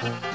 Bye.